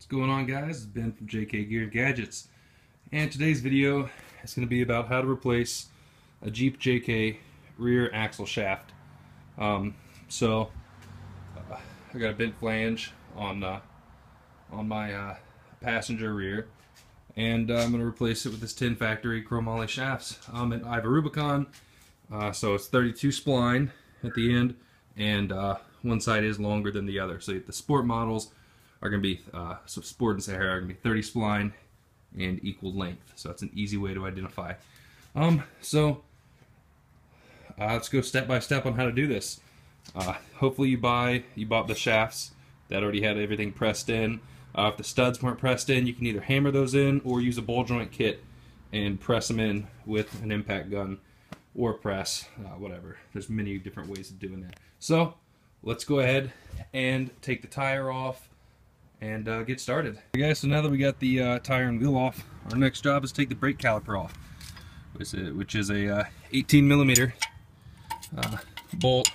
What's going on guys? It's Ben from JK Gear Gadgets and today's video is going to be about how to replace a Jeep JK rear axle shaft. Um, so uh, I got a bent flange on uh, on my uh, passenger rear and uh, I'm going to replace it with this Ten Factory chromoly shafts. Um, and I have a Rubicon uh, so it's 32 spline at the end and uh, one side is longer than the other. So the sport models are going to be, uh, so sport and Sahara are going to be 30 spline and equal length. So that's an easy way to identify. Um, so uh, let's go step by step on how to do this. Uh, hopefully you buy, you bought the shafts that already had everything pressed in. Uh, if the studs weren't pressed in, you can either hammer those in or use a ball joint kit and press them in with an impact gun or press, uh, whatever. There's many different ways of doing that. So let's go ahead and take the tire off and uh, get started. Okay guys, so now that we got the uh, tire and wheel off, our next job is take the brake caliper off, which is a uh, 18 millimeter uh, bolt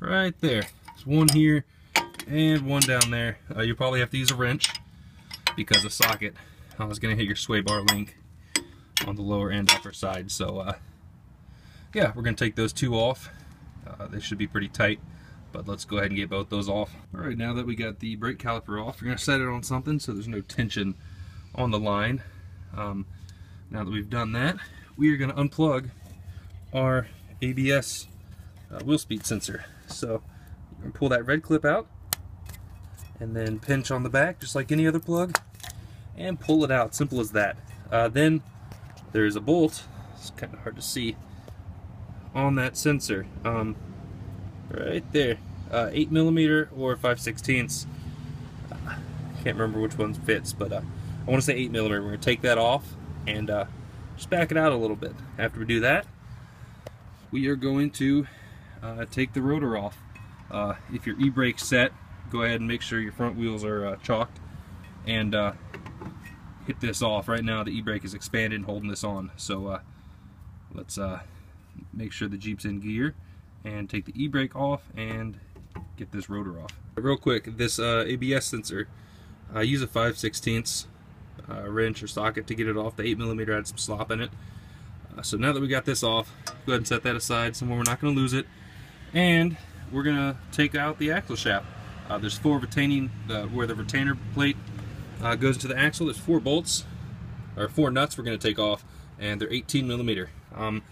right there. There's one here and one down there. Uh, you probably have to use a wrench because of socket. I was going to hit your sway bar link on the lower and upper side. So uh, yeah, we're going to take those two off. they should be pretty tight but let's go ahead and get both those off. All right, now that we got the brake caliper off, we're gonna set it on something so there's no tension on the line. Um, now that we've done that, we are gonna unplug our ABS uh, wheel speed sensor. So pull that red clip out and then pinch on the back just like any other plug and pull it out, simple as that. Uh, then there's a bolt, it's kind of hard to see, on that sensor. Um, right there. Uh, 8 millimeter or 5 sixteenths. Uh, can't remember which one fits, but uh, I want to say 8 millimeter. We're going to take that off and uh, just back it out a little bit. After we do that, we are going to uh, take the rotor off. Uh, if your e-brake set, go ahead and make sure your front wheels are chalked and hit this off. Right now the e-brake is expanded and holding this on. So let's make sure the Jeep's in gear and take the e-brake off and get this rotor off. Real quick, this uh, ABS sensor, I use a 5 16 uh, wrench or socket to get it off. The 8 millimeter had some slop in it. Uh, so now that we got this off, go ahead and set that aside somewhere we're not going to lose it. And we're going to take out the axle shaft. Uh, there's four retaining, where the retainer plate uh, goes into the axle, there's four bolts, or four nuts we're going to take off, and they're 18 millimeter. Um,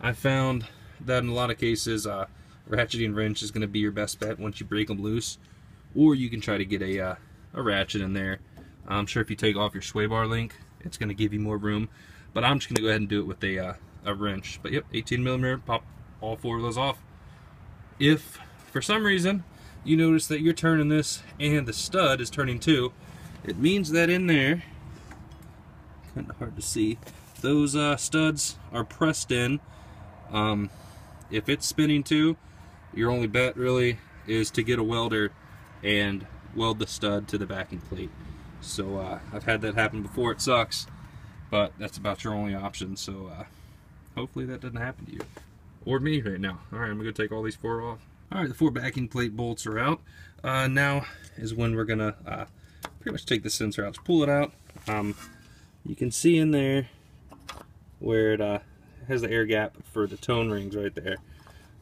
I found that in a lot of cases, uh, ratcheting wrench is going to be your best bet once you break them loose. Or you can try to get a, uh, a ratchet in there. I'm sure if you take off your sway bar link, it's going to give you more room. But I'm just going to go ahead and do it with a, uh, a wrench. But yep, 18 millimeter, pop all four of those off. If, for some reason, you notice that you're turning this and the stud is turning too, it means that in there, kind of hard to see, those uh, studs are pressed in. Um, if it's spinning too, your only bet really is to get a welder and weld the stud to the backing plate. So uh, I've had that happen before, it sucks, but that's about your only option. So uh, hopefully that doesn't happen to you. Or me right now. All right, I'm gonna take all these four off. All right, the four backing plate bolts are out. Uh, now is when we're gonna uh, pretty much take the sensor out. Let's pull it out. Um, you can see in there where it uh, has the air gap for the tone rings right there.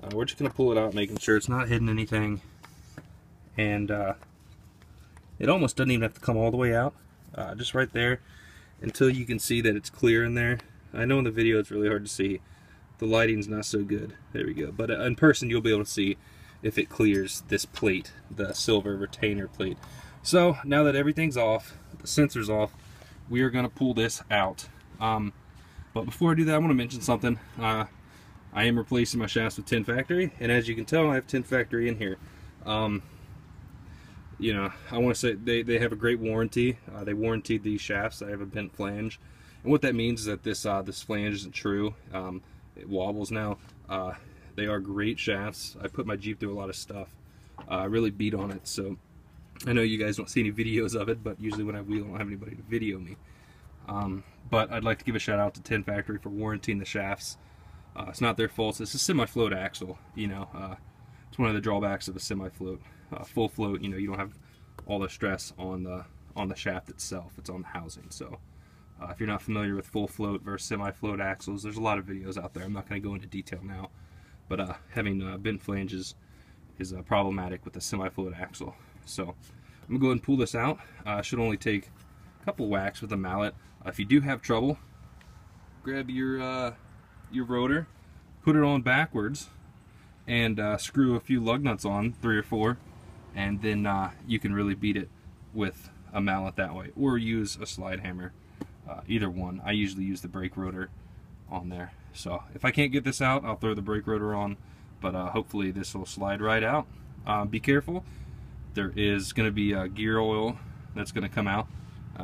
Uh, we're just going to pull it out, making sure it's not hitting anything. And uh, it almost doesn't even have to come all the way out. Uh, just right there until you can see that it's clear in there. I know in the video it's really hard to see. The lighting's not so good. There we go. But uh, in person you'll be able to see if it clears this plate, the silver retainer plate. So now that everything's off, the sensor's off, we are going to pull this out. Um, but before I do that, I want to mention something. Uh, I am replacing my shafts with Ten Factory, and as you can tell, I have Ten Factory in here. Um, you know, I want to say they, they have a great warranty. Uh, they warranted these shafts. I have a bent flange. And what that means is that this uh, this flange isn't true. Um, it wobbles now. Uh, they are great shafts. I put my Jeep through a lot of stuff. Uh, I really beat on it, so I know you guys don't see any videos of it, but usually when I wheel, I don't have anybody to video me. Um, but I'd like to give a shout out to Ten Factory for warranting the shafts. Uh, it's not their fault. It's a semi-float axle. You know, uh, it's one of the drawbacks of a semi-float. Uh, full float, you know, you don't have all the stress on the on the shaft itself. It's on the housing. So uh, if you're not familiar with full float versus semi-float axles, there's a lot of videos out there. I'm not going to go into detail now, but uh, having uh, bent flanges is problematic with a semi-float axle. So I'm gonna go ahead and pull this out. Uh, should only take a couple whacks with a mallet. Uh, if you do have trouble, grab your uh, your rotor, put it on backwards, and uh, screw a few lug nuts on, three or four, and then uh, you can really beat it with a mallet that way, or use a slide hammer. Uh, either one. I usually use the brake rotor on there. So if I can't get this out, I'll throw the brake rotor on, but uh, hopefully this will slide right out. Be careful. There is going to be gear oil that's going to come out,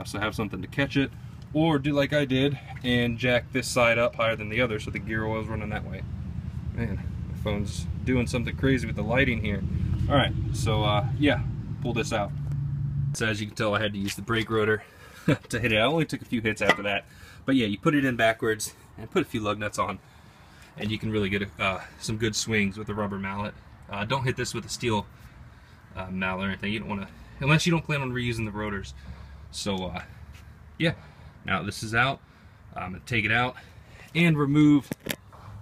so have something to catch it, or do like I did and jack this side up higher than the other so the gear oil is running that way. Man, my phone's doing something crazy with the lighting here. All right, so uh, yeah, pull this out. So as you can tell, I had to use the brake rotor to hit it. I only took a few hits after that. But yeah, you put it in backwards and put a few lug nuts on and you can really get uh, some good swings with a rubber mallet. Uh, don't hit this with a steel uh, mallet or anything. You don't want to, unless you don't plan on reusing the rotors. So uh, yeah, now this is out. I'm going to take it out and remove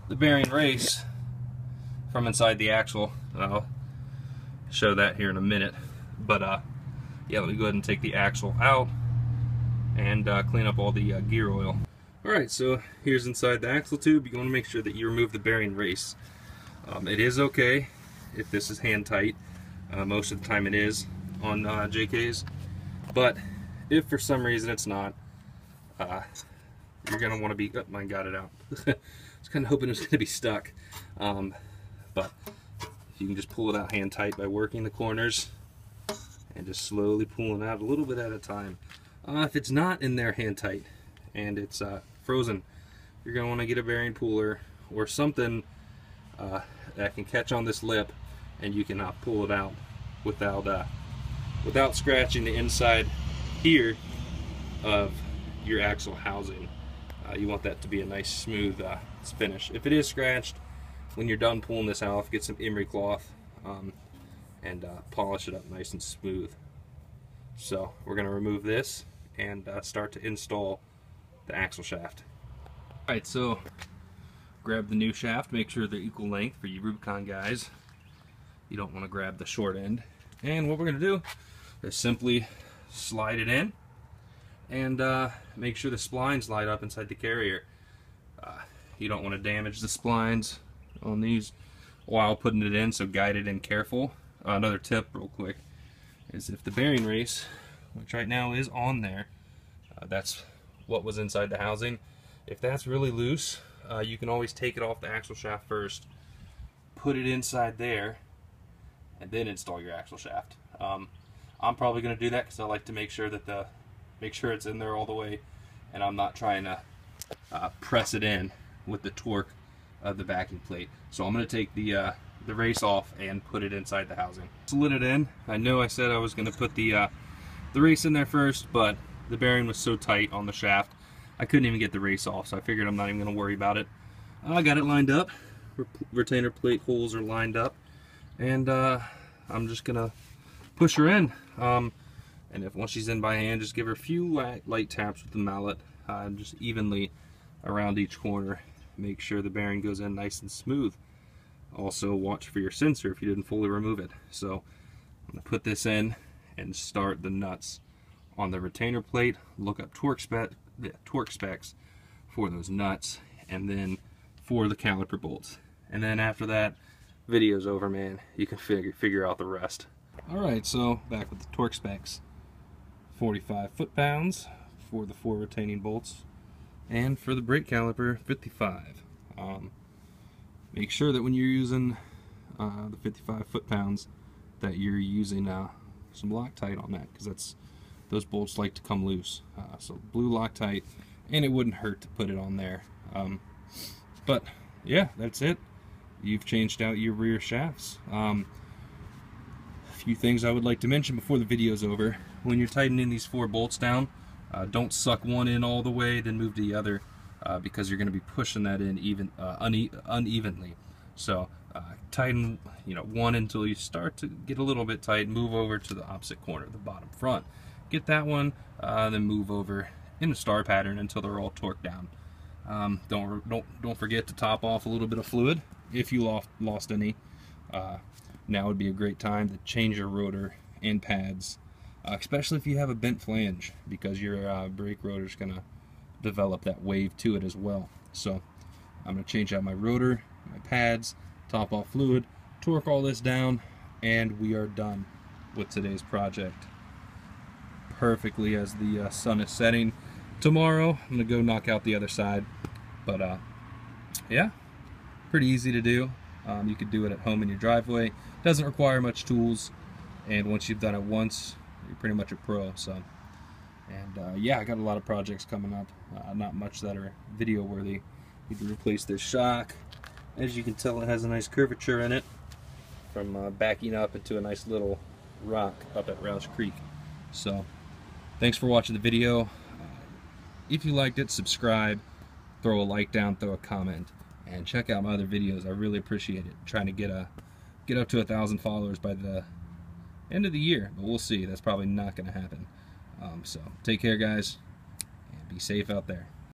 the bearing race from inside the axle. I'll show that here in a minute. But uh, yeah, let me go ahead and take the axle out and uh, clean up all the uh, gear oil. Alright, so here's inside the axle tube. You want to make sure that you remove the bearing race. Um, it is okay if this is hand tight. Uh, most of the time it is on uh, JKs. But if for some reason it's not, uh, you're going to want to be... Oh, mine got it out. I was kind of hoping it was going to be stuck. Um, but you can just pull it out hand tight by working the corners and just slowly pulling out a little bit at a time. Uh, if it's not in there hand tight and it's uh, frozen, you're going to want to get a bearing puller or something uh, that can catch on this lip and you can uh, pull it out without uh, without scratching the inside here of your axle housing. Uh, you want that to be a nice smooth finish. If it is scratched, when you're done pulling this off, get some emery cloth um, and polish it up nice and smooth. So we're going to remove this and uh, start to install the axle shaft. Alright, so grab the new shaft, make sure they're equal length for you Rubicon guys. You don't want to grab the short end. And what we're going to do is simply slide it in and uh, make sure the splines light up inside the carrier. Uh, you don't want to damage the splines on these while putting it in, so guide it in careful. Uh, another tip real quick is if the bearing race which right now is on there. Uh, that's what was inside the housing. If that's really loose, uh, you can always take it off the axle shaft first, put it inside there, and then install your axle shaft. Um, I'm probably going to do that because I like to make sure that the make sure it's in there all the way, and I'm not trying to uh, press it in with the torque of the backing plate. So I'm going to take the uh, the race off and put it inside the housing. Slid it in. I know I said I was going to put the uh, the race in there first, but the bearing was so tight on the shaft, I couldn't even get the race off, so I figured I'm not even going to worry about it. I got it lined up. Retainer plate holes are lined up, and uh, I'm just going to push her in. Um, and if once she's in by hand, just give her a few light, light taps with the mallet, uh, just evenly around each corner. Make sure the bearing goes in nice and smooth. Also, watch for your sensor if you didn't fully remove it. So, I'm to put this in and start the nuts on the retainer plate. Look up torque, spec, torque specs for those nuts and then for the caliper bolts. And then after that, video's over, man. You can figure, figure out the rest. All right, so back with the torque specs. 45 foot-pounds for the four retaining bolts and for the brake caliper 55 um, make sure that when you're using uh, the 55 foot-pounds that you're using uh, some Loctite on that because that's those bolts like to come loose. Uh, so blue Loctite, and it wouldn't hurt to put it on there. Um, but yeah, that's it. You've changed out your rear shafts. Um, a few things I would like to mention before the video's over. When you're tightening these four bolts down, uh, don't suck one in all the way, then move to the other, uh, because you're going to be pushing that in even uh, une unevenly. So uh, tighten you know one until you start to get a little bit tight move over to the opposite corner the bottom front get that one, uh, then move over in a star pattern until they're all torqued down. Um, don't don't don't forget to top off a little bit of fluid if you lost lost any. Uh, now would be a great time to change your rotor and pads, uh, especially if you have a bent flange, because your uh, brake rotor is gonna develop that wave to it as well. So I'm gonna change out my rotor, my pads, top off fluid, torque all this down, and we are done with today's project. Perfectly as the uh, sun is setting. Tomorrow, I'm gonna go knock out the other side. But uh, yeah, pretty easy to do. Um, you could do it at home in your driveway. Doesn't require much tools, and once you've done it once, you're pretty much a pro. So, and uh, yeah, I got a lot of projects coming up. Uh, not much that are video worthy. Need to replace this shock. As you can tell, it has a nice curvature in it from uh, backing up into a nice little rock up at Rausch Creek. So, thanks for watching the video. Uh, if you liked it, subscribe, throw a like down, throw a comment, and check out my other videos. I really appreciate it. I'm trying to get a get up to a thousand followers by the end of the year, but we'll see. That's probably not going to happen. Um, so take care, guys, and be safe out there.